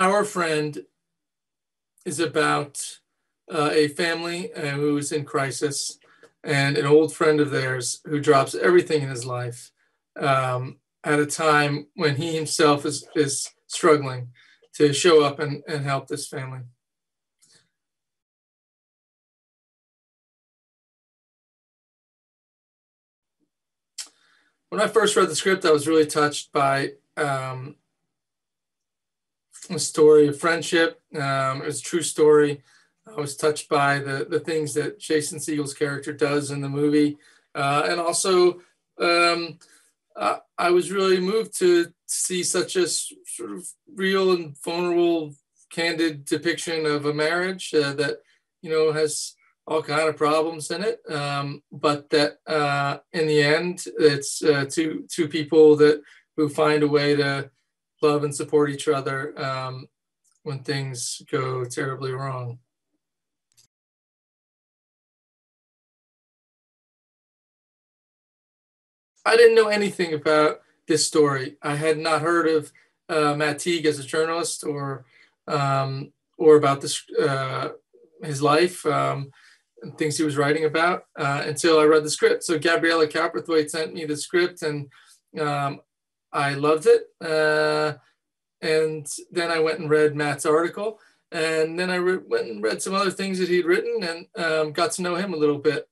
Our Friend is about uh, a family uh, who is in crisis and an old friend of theirs who drops everything in his life um, at a time when he himself is, is struggling to show up and, and help this family. When I first read the script, I was really touched by um, a story of friendship. Um, it was a true story. I was touched by the, the things that Jason Segel's character does in the movie. Uh, and also, um, uh, I was really moved to see such a sort of real and vulnerable, candid depiction of a marriage uh, that, you know, has all kind of problems in it. Um, but that uh, in the end, it's uh, two, two people that who find a way to love and support each other um, when things go terribly wrong. I didn't know anything about this story. I had not heard of uh, Matt Teague as a journalist or um, or about this uh, his life um, and things he was writing about uh, until I read the script. So Gabriela Cowperthwaite sent me the script and um, I loved it. Uh, and then I went and read Matt's article. And then I re- went and read some other things that he'd written and um, got to know him a little bit.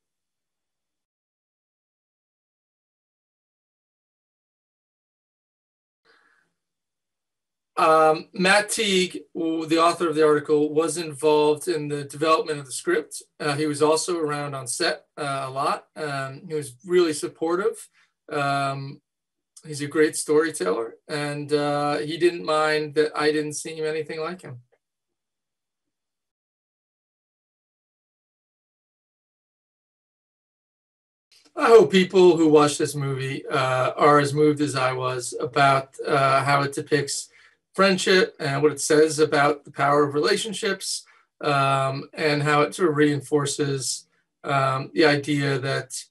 Um, Matt Teague, the author of the article, was involved in the development of the script. Uh, he was also around on set uh, a lot. Um, he was really supportive. Um, he's a great storyteller, and uh, he didn't mind that I didn't seem anything like him. I hope people who watch this movie uh, are as moved as I was about uh, how it depicts friendship and what it says about the power of relationships um, and how it sort of reinforces um, the idea that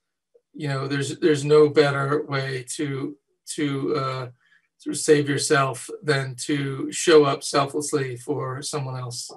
you know there's there's no better way to to uh, sort of save yourself than to show up selflessly for someone else.